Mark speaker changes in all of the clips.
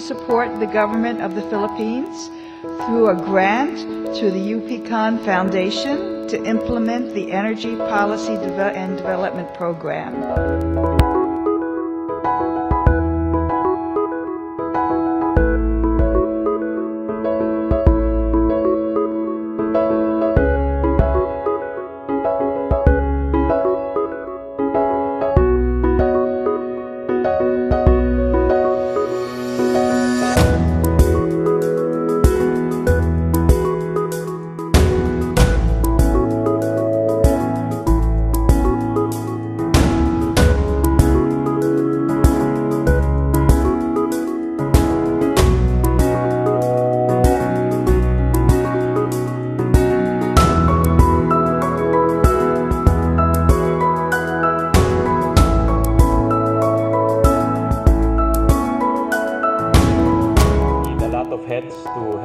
Speaker 1: support the government of the Philippines through a grant to the UPecon Foundation to implement the Energy Policy Deve- and Development Program.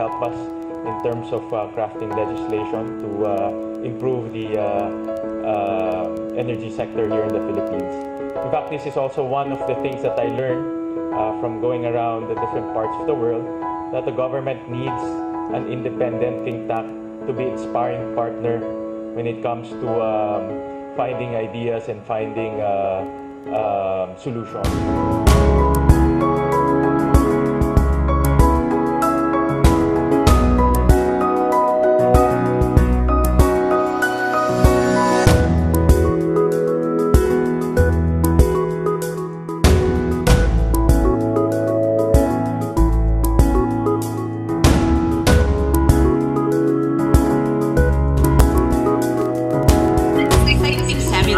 Speaker 2: Help us in terms of uh, crafting legislation to uh, improve the uh, uh, energy sector here in the Philippines. In fact, this is also one of the things that I learned uh, from going around the different parts of the world that the government needs an independent think tank to be its sparring partner when it comes to um, finding ideas and finding uh, um solutions.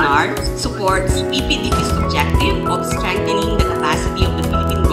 Speaker 3: Seminar supports PPDP's objective of strengthening the capacity of the Philippine